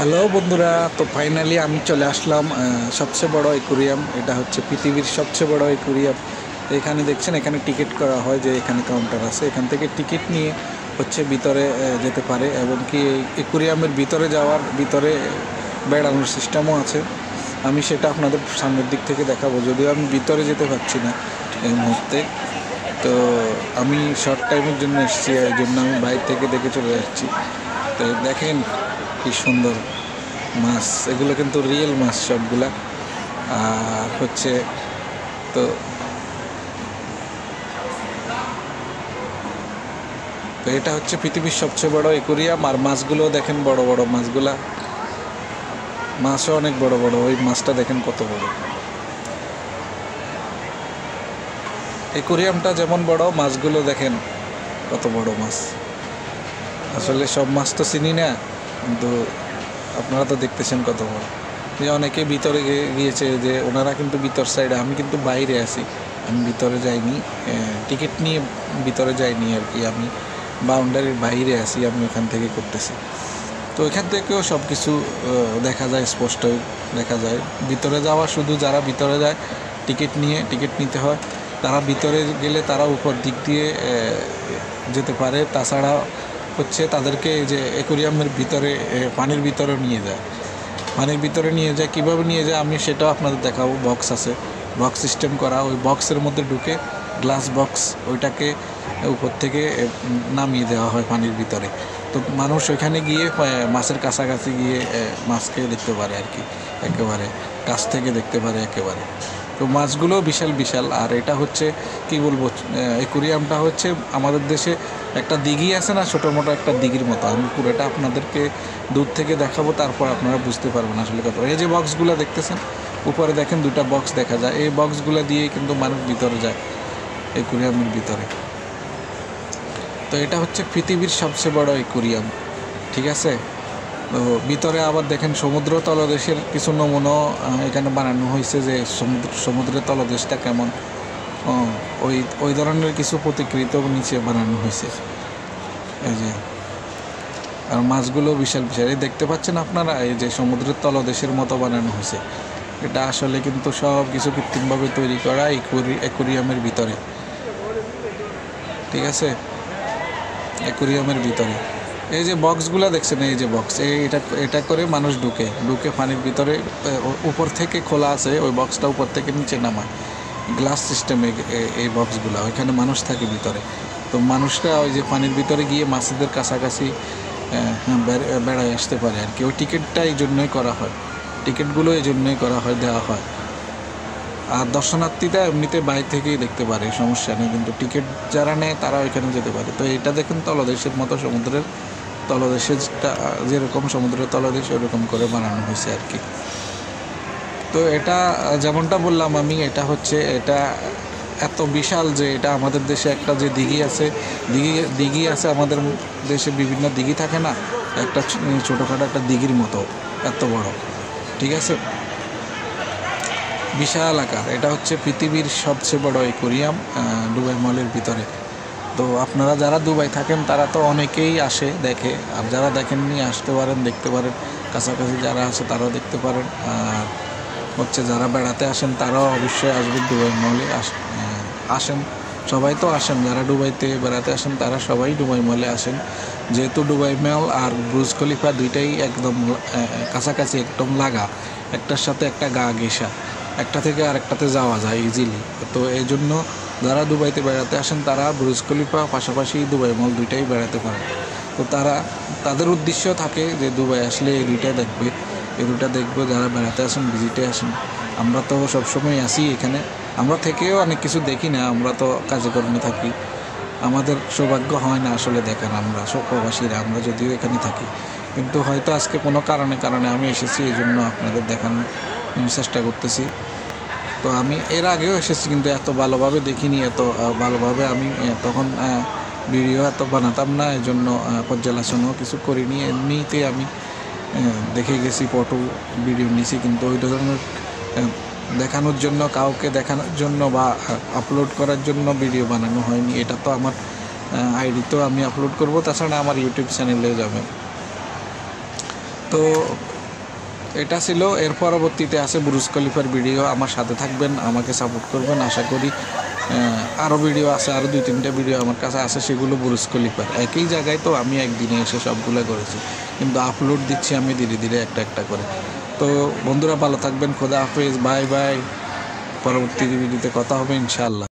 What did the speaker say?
Hello বন্ধুরা, তো finally আমি চলে আসলাম সবচেয়ে বড় একুরিয়াম এটা হচ্ছে পৃথিবীর সবচেয়ে বড় একুরিয়াম এখানে দেখছেন, এখানে টিকিট করা হয় যে এখানে কাউন্টার আছে। এখান থেকে টিকিট নিয়ে হচ্ছে ভিতরে যেতে পারে এবং কি একুরিয়ামের ভিতরে যাওয়ার, ভিতরে বেড়ানোর সিস্টেমও আছে। আমি সেটা আপনাদের সামনের দিক থেকে দেখাবো। যদিও আমি ভিতরে যেতে পারছি না এই মুহূর্তে। তো আমি শর্ট টাইমের জন্য এসেছি, এই জন্য আমি বাইরে থেকে দেখে চলে যাচ্ছি। তো দেখেন কি সুন্দর মাছ, এগুলো কিন্তু রিয়েল মাছ সবগুলা। আর হচ্ছে তো তো এটা হচ্ছে পৃথিবীর সবচেয়ে বড় একুরিয়াম আর মাছগুলো দেখেন বড় বড় মাছগুলা। মাছও অনেক বড় বড়, ওই মাছটা দেখেন কত বড়। একুরিয়ামটা যেমন বড়, মাছগুলো দেখেন কত বড় মাছ। আসলে সব মাছ তো চিনি না। কিন্তু আপনারা তো দেখতেছেন কত বড় যে অনেকে ভিতরে গিয়েছে যে ওনারা কিন্তু ভিতর সাইডে আমি কিন্তু বাইরে আছি। আমি ভিতরে যাইনি টিকিট নিয়ে ভিতরে যাইনি আর কি আমি। বাউন্ডারির বাইরে আছি, আমি ওখান থেকে করতেছি। তো এখান থেকেও সব কিছু দেখা যায় স্পষ্ট দেখা যায়। ভিতরে যাওয়া শুধু যারা ভিতরে যায়, টিকিট নিয়ে, টিকিট নিতে হয়। তারা ভিতরে গেলে তারা উপর দিক দিয়ে যেতে পারে। তাছাড়া হচ্ছে তাদেরকে যে অ্যাকোরিয়ামের ভিতরে পানির ভিতরে নিয়ে যায়। পানির ভিতরে নিয়ে যায়, কীভাবে নিয়ে যায় আমি সেটাও আপনাদের দেখাবো বক্স আছে। বক্স সিস্টেম করা, ওই বক্সের মধ্যে ঢুকে গ্লাস বক্স ওইটাকে উপর থেকে নামিয়ে দেওয়া হয় পানির ভিতরে। তো মানুষ ওইখানে গিয়ে মাছের কাছাকাছি গিয়ে মাছকে দেখতে পারে আর কি, একেবারে কাছ থেকে দেখতে পারে একেবারে। তো মাছগুলো বিশাল বিশাল। আর এটা হচ্ছে, কি বলব একুরিয়ামটা হচ্ছে আমাদের দেশে একটা দিঘি আছে না ছোটো মোটো একটা দিঘির মতো। আমি পুরোটা আপনাদেরকে দূর থেকে দেখাবো তারপর আপনারা বুঝতে পারবেন আসলে কত। এই যে বক্সগুলো দেখতেছেন উপরে দেখেন দুটা বক্স দেখা যায়। এই বক্সগুলো দিয়েই কিন্তু মানুষ ভিতরে যায় এই একুরিয়ামের ভিতরে। তো এটা হচ্ছে পৃথিবীর সবচেয়ে বড় একুরিয়াম ঠিক আছে? তো ভিতরে আবার দেখেন সমুদ্র তলদেশের কিছু নমুনাও আহ, এখানে বানানো হয়েছে যে সমুদ্র সমুদ্রের তলদেশটা কেমন। ওই ওই ধরনের কিছু প্রতিকৃত নিচে বানানো হয়েছে। এই যে, আর মাছগুলো বিশাল বিশাল। এই দেখতে পাচ্ছেন আপনারা, এই যে সমুদ্রের তলদেশের মতো বানানো হয়েছে। এটা আসলে কিন্তু সব কিছু কৃত্রিমভাবে তৈরি করা অ্যাকুরিয়ামের ভিতরে। ঠিক আছে? অ্যাকুরিয়ামের ভিতরে। এই যে বক্সগুলো দেখছেন, এই যে বক্স, এই এটা এটা করে মানুষ ঢুকে। ঢুকে পানির ভিতরে উপর থেকে খোলা আছে, ওই বক্সটা উপর থেকে নিচে নামায়। গ্লাস সিস্টেমে এই বক্সগুলো ওইখানে মানুষ থাকে ভিতরে। তো মানুষরা ওই যে পানির ভিতরে গিয়ে মাছেদের কাছাকাছি বেড়- বেড়ায় আসতে পারে আর কি। ওই টিকিটটা এই জন্যই করা হয়। টিকিটগুলো এই জন্যই করা হয়, দেওয়া হয়। আর দর্শনার্থীরা এমনিতে বাইরে থেকেই দেখতে পারে, সমস্যা নেই, কিন্তু টিকিট যারা নেয় তারা ওইখানে যেতে পারে। তো এটা দেখুন তলদেশের মতো সমুদ্রের তলদেশে যেরকম সমুদ্রের তলদেশ ওরকম করে বানানো হয়েছে আর কি। তো এটা, যেমনটা বললাম আমি, এটা হচ্ছে, এটা এত বিশাল যে এটা আমাদের দেশে একটা যে দিঘি আছে, দিঘি দিঘি আছে আমাদের দেশে বিভিন্ন দিঘি থাকে না, একটা ছোটোখাটো একটা দিঘির মতো, এত বড়, ঠিক আছে? বিশাল আকার, এটা হচ্ছে পৃথিবীর সবচেয়ে বড় একুরিয়াম দুবাই মলের ভিতরে। তো আপনারা যারা দুবাই থাকেন, তারা তো অনেকেই আসে, দেখে, আর যারা দেখেননি, আসতে পারেন, দেখতে পারেন, কাছাকাছি যারা আছে, তারাও দেখতে পারেন, আর হচ্ছে, যারা বেড়াতে আসেন, তারাও অবশ্যই আসবেন দুবাই মলে। আস- আসেন। সবাই তো আসেন। যারা দুবাইতে বেড়াতে আসেন, তারা সবাই দুবাই মলে আসেন। যেহেতু দুবাই মল আর ব্রুজ খলিফা দুইটাই একদম কাছাকাছি একদম লাগা। একটার সাথে একটা গা ঘেঁষা। একটা থেকে আরেকটাতে যাওয়া যায় ইজিলি তো এই জন্য যারা দুবাইতে বেড়াতে আসেন, তারা ব্রুজ খলিফা, পাশাপাশি দুবাই মল দুইটাই বেড়াতে পারেন। তো তারা, তাদের উদ্দেশ্য থাকে যে দুবাই আসলে এই দুইটা দেখবে। এই দুইটা দেখবে, যারা বেড়াতে আসেন, ভিজিটে আসেন। আমরা তো সবসময় আসি এখানে। আমরা থেকেও অনেক কিছু দেখি না, আমরা তো কাজে কর্মে থাকি। আমাদের সৌভাগ্য হয় না আসলে দেখার, আমরা সব প্রবাসীরা, আমরা যদিও এখানে থাকি। কিন্তু হয়তো আজকে কোনো কারণে কারণে আমি এসেছি এই জন্য আপনাদের দেখানোর চেষ্টা করতেছি। তো আমি এর আগেও এসেছি, কিন্তু এত ভালোভাবে দেখিনি, এত ভালোভাবে আমি তখন ভিডিও এত বানাতাম না এই জন্য পর্যালোচনাও কিছু করিনি। এমনিতে আমি দেখে গেছি ফটো ভিডিও নিয়েছি কিন্তু ওই ধরনের দেখানোর জন্য, কাউকে দেখানোর জন্য বা আপলোড করার জন্য ভিডিও বানানো হয়নি। এটা তো আমার আইডি তো আমি আপলোড করব, তাছাড়া আমার ইউটিউব চ্যানেলে যাবে। তো এটা ছিল, এর পরবর্তীতে আছে বুরুজ খলিফার ভিডিও আমার সাথে থাকবেন, আমাকে সাপোর্ট করবেন, আশা করি আরও ভিডিও আছে আরও দুই তিনটা ভিডিও আমার কাছে আছে, সেগুলো বুরুজ খলিফার একই জায়গায় তো আমি একদিনে এসে সবগুলো করেছি। কিন্তু আপলোড দিচ্ছি আমি ধীরে ধীরে একটা একটা করে। তো বন্ধুরা ভালো থাকবেন, খোদা হাফেজ, বাই বাই। পরবর্তী ভিডিওতে কথা হবে ইনশাআল্লাহ।